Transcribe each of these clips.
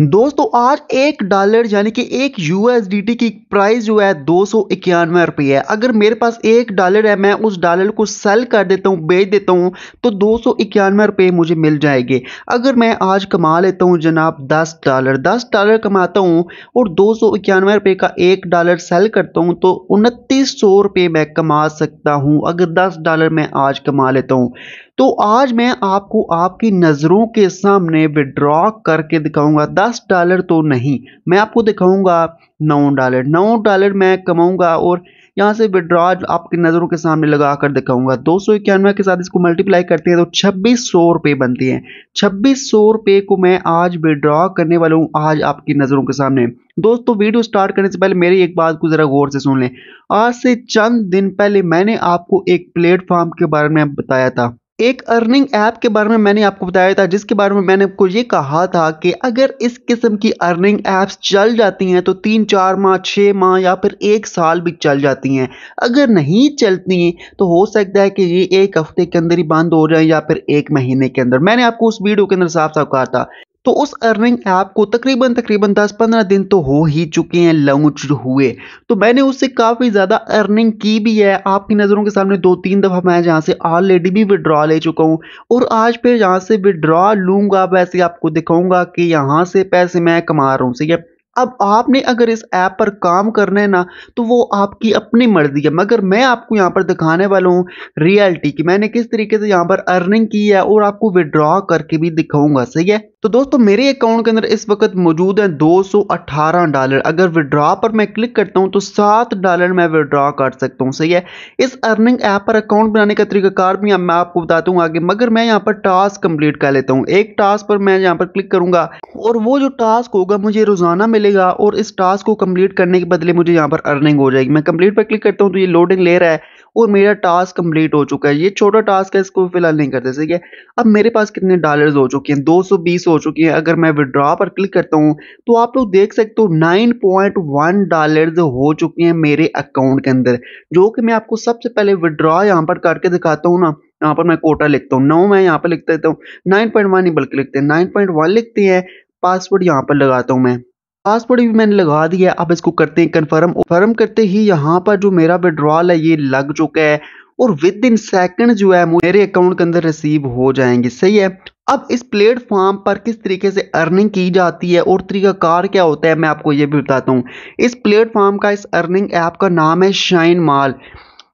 दोस्तों, आज एक डॉलर यानी कि एक यूएसडीटी की प्राइस जो है दो सौ इक्यानवे रुपये है। अगर मेरे पास एक डॉलर है, मैं उस डॉलर को सेल कर देता हूँ, बेच देता हूँ तो दो सौ इक्यानवे रुपये मुझे मिल जाएँगे। अगर मैं आज कमा लेता हूँ जनाब दस डॉलर दस डॉलर कमाता हूँ और दो सौ इक्यानवे रुपये का एक डॉलर सेल करता हूँ तो उनतीस सौ रुपये मैं कमा सकता हूँ। अगर दस डॉलर मैं आज कमा लेता हूँ तो आज मैं आपको आपकी नज़रों के सामने विड्रॉ करके दिखाऊँगा। दस डॉलर तो नहीं, मैं आपको दिखाऊँगा नौ डॉलर नौ डॉलर मैं कमाऊँगा और यहाँ से विड्रॉ आपकी नज़रों के सामने लगा कर दिखाऊँगा। दो सौ इक्यानवे के साथ इसको मल्टीप्लाई करते हैं तो छब्बीस सौ रुपये बनते हैं। छब्बीस सौ रुपये को मैं आज विड्रॉ करने वाला हूँ आज आपकी नज़रों के सामने। दोस्तों, वीडियो स्टार्ट करने से पहले मेरी एक बात को ज़रा गौर से सुन लें। आज से चंद दिन पहले मैंने आपको एक प्लेटफॉर्म के बारे में बताया था। एक अर्निंग ऐप के बारे में मैंने आपको बताया था, जिसके बारे में मैंने आपको ये कहा था कि अगर इस किस्म की अर्निंग ऐप्स चल जाती हैं तो तीन, चार माह छः माह या फिर एक साल भी चल जाती हैं। अगर नहीं चलती हैं तो हो सकता है कि ये एक हफ़्ते के अंदर ही बंद हो जाए या फिर एक महीने के अंदर। मैंने आपको उस वीडियो के अंदर साफ़ साफ़ कहा था। तो उस अर्निंग ऐप को तकरीबन तकरीबन 10-15 दिन तो हो ही चुके हैं लॉन्च हुए। तो मैंने उससे काफ़ी ज़्यादा अर्निंग की भी है। आपकी नज़रों के सामने दो तीन दफ़ा मैं जहाँ से ऑलरेडी भी विड्रॉ ले चुका हूँ। और आज फिर जहाँ से विड्रॉ लूँगा, वैसे आपको दिखाऊँगा कि यहाँ से पैसे मैं कमा रहा हूँ, सही है? अब आपने अगर इस ऐप पर काम करना है ना तो वो आपकी अपनी मर्ज़ी है। मगर मैं आपको यहाँ पर दिखाने वाला हूँ रियलिटी की। मैंने किस तरीके से यहाँ पर अर्निंग की है और आपको विड्रॉ करके भी दिखाऊँगा, सही है? तो दोस्तों, मेरे अकाउंट के अंदर इस वक्त मौजूद है 218 डॉलर अगर विड्रॉ पर मैं क्लिक करता हूँ तो सात डॉलर मैं विड्रॉ कर सकता हूँ, सही है? इस अर्निंग ऐप पर अकाउंट बनाने का तरीकाकार भी मैं आपको बताता हूँ आगे। मगर मैं यहाँ पर टास्क कंप्लीट कर लेता हूँ। एक टास्क पर मैं यहाँ पर क्लिक करूँगा और वो जो टास्क होगा, मुझे रोज़ाना मिलेगा। और इस टास्क को कंप्लीट करने के बदले मुझे यहाँ पर अर्निंग हो जाएगी। मैं कंप्लीट पर क्लिक करता हूँ तो ये लोडिंग ले रहा है और मेरा टास्क कंप्लीट हो चुका है। ये छोटा टास्क है, इसको फ़िलहाल नहीं करते, सही है? अब मेरे पास कितने डॉलर्स हो चुके हैं? 220 हो चुकी हैं। अगर मैं विड्रॉ पर क्लिक करता हूँ तो आप लोग देख सकते हो 9.1 डॉलर्स हो चुके हैं मेरे अकाउंट के अंदर, जो कि मैं आपको सबसे पहले विड्रॉ यहाँ पर करके दिखाता हूँ ना। यहाँ पर मैं कोटा लिखता हूँ। नौ मैं यहाँ पर लिख देता हूँ। नाइन पॉइंट वन बल्कि लिखते हैं। नाइन पॉइंट लिखते हैं। पासवर्ड यहाँ पर लगाता हूँ मैं। पासवर्ड भी मैंने लगा दिया अब इसको करते हैं कन्फर्म कन्फर्म करते ही यहाँ पर जो मेरा विड्रॉल है, ये लग चुका है। और विद इन सेकंड जो है, मेरे अकाउंट के अंदर रिसीव हो जाएँगे। सही है? अब इस प्लेटफॉर्म पर किस तरीके से अर्निंग की जाती है और तरीका कार क्या होता है, मैं आपको ये भी बताता हूँ। इस प्लेटफॉर्म का इस अर्निंग ऐप का नाम है शाइन माल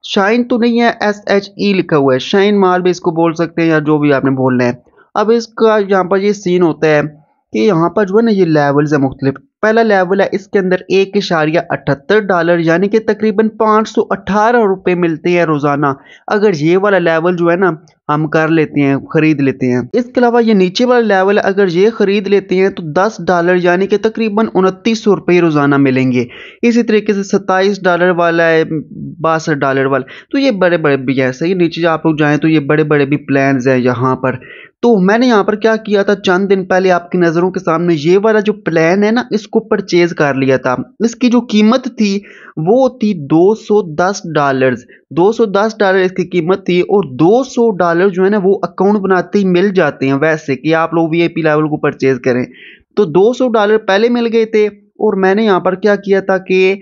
शाइन तो नहीं है एस एच ई लिखा हुआ है। शाइन माल भी इसको बोल सकते हैं या जो भी आपने बोलना है। अब इसका यहाँ पर ये सीन होता है कि यहाँ पर जो है ना, ये लेवल्स है मुख्तलिफ़। पहला लेवल है, इसके अंदर एक इशारिया अठहत्तर डॉलर, यानी कि तकरीबन पाँच सौ अठारह रुपये मिलते हैं रोज़ाना। अगर ये वाला लेवल जो है ना, हम कर लेते हैं, खरीद लेते हैं। इसके अलावा ये नीचे वाला लेवल अगर ये खरीद लेते हैं तो दस डॉलर, यानी कि तकरीबन उनतीस सौ रुपये रोज़ाना मिलेंगे। इसी तरीके से सत्ताईस डॉलर वाला है, बासठ डॉलर वाला। तो ये बड़े बड़े भी हैं, सही, नीचे आप लोग जाएँ तो ये बड़े बड़े भी प्लान हैं यहाँ पर। तो मैंने यहाँ पर क्या किया था, चंद दिन पहले आपकी नज़रों के सामने ये वाला जो प्लान है ना इसको परचेज कर लिया था। इसकी जो कीमत थी, वो थी 210 डॉलर्स 210 डॉलर इसकी कीमत थी और 200 डॉलर जो है ना, वो अकाउंट बनाते ही मिल जाते हैं वैसे कि आप लोग वी लेवल को परचेज करें। तो 200 डॉलर पहले मिल गए थे और मैंने यहाँ पर क्या किया था कि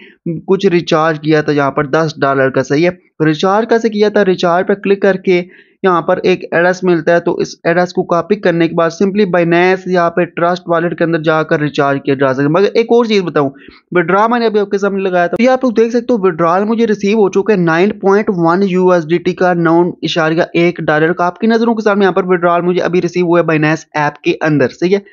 कुछ रिचार्ज किया था, यहाँ पर 10 डॉलर का, सही है? रिचार्ज कैसे किया था? रिचार्ज पर क्लिक करके यहाँ पर एक एड्रेस मिलता है तो इस एड्रेस को कॉपी करने के बाद सिंपली बाइनेस यहाँ पे ट्रस्ट वॉलेट के अंदर जाकर रिचार्ज किया जा सकता है मगर एक और चीज़ बताऊँ विड्रा मैंने अभी आपके सामने लगाया था। तो ये आप लोग देख सकते हो विड्रॉल मुझे रिसीव हो चुका है नाइन पॉइंट वन यूएसडीटी का नौ इशारिया एक डॉलर का आपकी नज़रों के सामने यहाँ पर विड्रॉल मुझे अभी रिसीव हुआ है बाइनेस ऐप के अंदर सही है?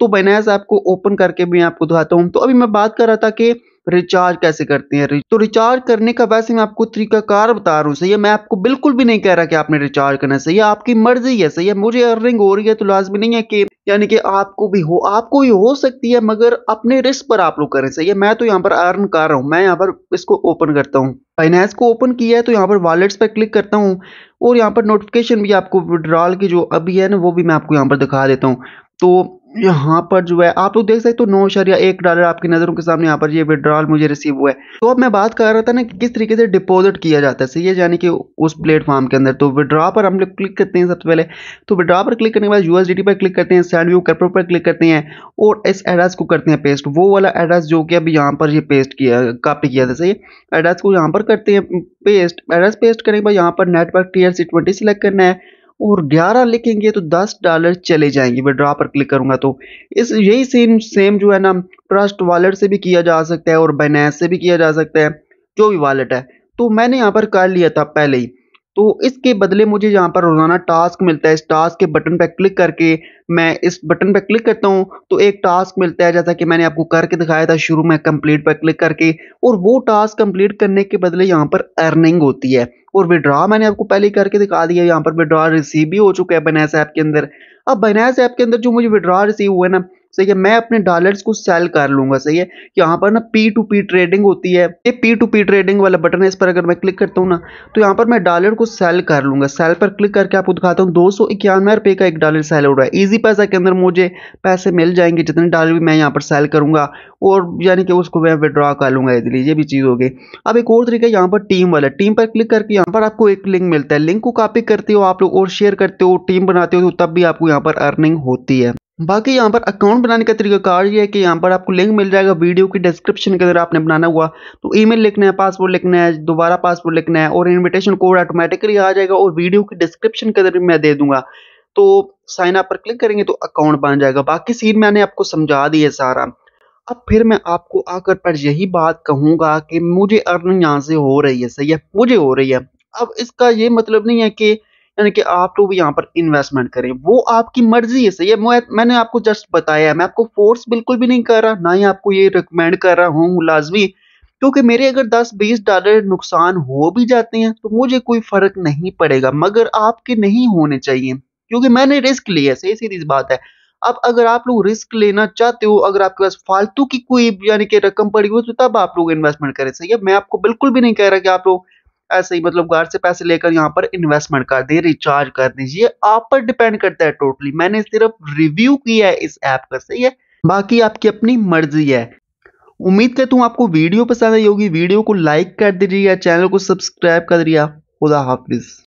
तो बाइनेस ऐप को ओपन करके भी आपको दिखाता हूँ। तो अभी मैं बात कर रहा था कि रिचार्ज कैसे करते हैं? तो रिचार्ज करने का वैसे मैं आपको तरीकाकार बता रहा हूँ, सही है? मैं आपको बिल्कुल भी नहीं कह रहा कि आपने रिचार्ज करना सही है? आपकी मर्ज़ी है, सही है? मुझे अर्निंग हो रही है तो लाजमी नहीं है कि, यानी कि आपको भी हो, आपको भी हो सकती है, मगर अपने रिस्क पर आप लोग करें, सही है? मैं तो यहाँ पर अर्न कर रहा हूँ, मैं यहाँ पर इसको ओपन करता हूँ। फाइनेंस को ओपन किया है तो यहाँ पर वॉलेट्स पर क्लिक करता हूँ और यहाँ पर नोटिफिकेशन भी आपको विड्रॉल की जो अभी है ना, वो भी मैं आपको यहाँ पर दिखा देता हूँ। तो यहाँ पर जो है, आप लोग देख सकते हो, नौ या एक डॉलर आपकी नज़रों के सामने यहाँ पर ये विड्रॉल मुझे रिसीव हुआ है। तो अब मैं बात कर रहा था ना कि किस तरीके से डिपॉजिट किया जाता है। सही है, यानी कि उस प्लेटफॉर्म के अंदर। तो विड्रॉ पर हम लोग क्लिक करते हैं सबसे पहले। तो विड्रॉ पर क्लिक करने के बाद यूएसडीटी पर क्लिक करते हैं सैंड व्यू करप्रो पर क्लिक करते हैं और इस एड्रेस को करते हैं पेस्ट वो वाला एड्रेस जो कि अभी यहाँ पर ये पेस्ट किया कापी किया था। सही एड्रेस को यहाँ पर करते हैं पेस्ट एड्रेस पेस्ट करने के बाद यहाँ पर network T C twenty select करना है। और 11 लिखेंगे तो 10 डॉलर चले जाएँगे। मैं ड्रा पर क्लिक करूँगा तो। इस, यही सेम सेम जो है ना ट्रस्ट वॉलेट से भी किया जा सकता है और बैनैस से भी किया जा सकता है, जो भी वॉलेट है। तो मैंने यहाँ पर कर लिया था पहले ही। तो इसके बदले मुझे यहाँ पर रोज़ाना टास्क मिलता है। इस टास्क के बटन पर क्लिक करके मैं इस बटन पर क्लिक करता हूँ तो एक टास्क मिलता है, जैसा कि मैंने आपको करके दिखाया था शुरू में कंप्लीट पर क्लिक करके, और वो टास्क कंप्लीट करने के बदले यहाँ पर अर्निंग होती है। और विड्रॉ मैंने आपको पहले करके दिखा दिया, यहाँ पर विड्रॉ रिसीव भी हो चुका है बनास ऐप के अंदर। अब बनास ऐप के अंदर जो मुझे विड्रा रिसीव हुआ है ना सही है, मैं अपने डॉलर्स को सेल कर लूँगा, सही है। यहाँ पर ना पी टू पी ट्रेडिंग होती है। ये पी टू पी ट्रेडिंग वाला बटन है, इस पर अगर मैं क्लिक करता हूँ ना तो यहाँ पर मैं डॉलर को सेल कर लूँगा। सेल पर क्लिक करके आपको दिखाता हूँ, दो सौ इक्यानवे रुपये का एक डॉलर सेल हो रहा है। ईजी पैसा के अंदर मुझे पैसे मिल जाएँगे, जितने डॉलर भी मैं यहाँ पर सेल करूँगा, और यानी कि उसको मैं विड्रॉ कर लूँगा इसलिए ये भी चीज़ हो गई। अब एक और तरीका यहाँ पर टीम वाला। टीम पर क्लिक करके यहाँ पर आपको एक लिंक मिलता है। लिंक को कॉपी करते हो आप लोग और शेयर करते हो टीम बनाते हो तो तब भी आपको यहाँ पर अर्निंग होती है। बाकी यहाँ पर अकाउंट बनाने का तरीका कार ये है कि यहाँ पर आपको लिंक मिल जाएगा वीडियो की डिस्क्रिप्शन के अंदर आपने बनाना हुआ। तो ईमेल लिखना है पासवर्ड लिखना है, दोबारा पासवर्ड लिखना है और इनविटेशन कोड ऑटोमेटिकली आ जाएगा और वीडियो की डिस्क्रिप्शन के अंदर मैं दे दूँगा। तो साइन अप पर क्लिक करेंगे तो अकाउंट बन जाएगा। बाकी सीन मैंने आपको समझा दिया सारा। अब फिर मैं आपको आकर पर यही बात कहूँगा कि मुझे अर्निंग यहाँ से हो रही है, सही है? मुझे हो रही है। अब इसका ये मतलब नहीं है कि यानी कि आप लोग यहाँ पर इन्वेस्टमेंट करें। वो आपकी मर्ज़ी है, सही है? मैंने आपको जस्ट बताया मैं आपको फोर्स बिल्कुल भी नहीं कर रहा, ना ही आपको ये रिकमेंड कर रहा हूँ लाजमी क्योंकि मेरे अगर 10-20 डॉलर नुकसान हो भी जाते हैं तो मुझे कोई फ़र्क नहीं पड़ेगा। मगर आपके नहीं होने चाहिए, क्योंकि मैंने रिस्क लिया सही, सीधी बात है। अब अगर आप लोग रिस्क लेना चाहते हो, अगर आपके पास फालतू की कोई यानी कि रकम पड़ी हो तो तब आप लोग इन्वेस्टमेंट करें। सही है? मैं आपको बिल्कुल भी नहीं कह रहा कि आप लोग ऐसे ही मतलब घर से पैसे लेकर यहाँ पर इन्वेस्टमेंट कर दे रिचार्ज कर दीजिए आप पर डिपेंड करता है टोटली मैंने सिर्फ़ रिव्यू किया है इस ऐप का सही है बाकी आपकी अपनी मर्ज़ी है। उम्मीद करता हूँ आपको वीडियो पसंद आई होगी। वीडियो को लाइक कर दीजिएगा, चैनल को सब्सक्राइब कर दीजिएगा। खुदा हाफिज।